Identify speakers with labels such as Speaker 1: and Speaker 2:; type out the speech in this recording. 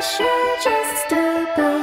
Speaker 1: should just step out.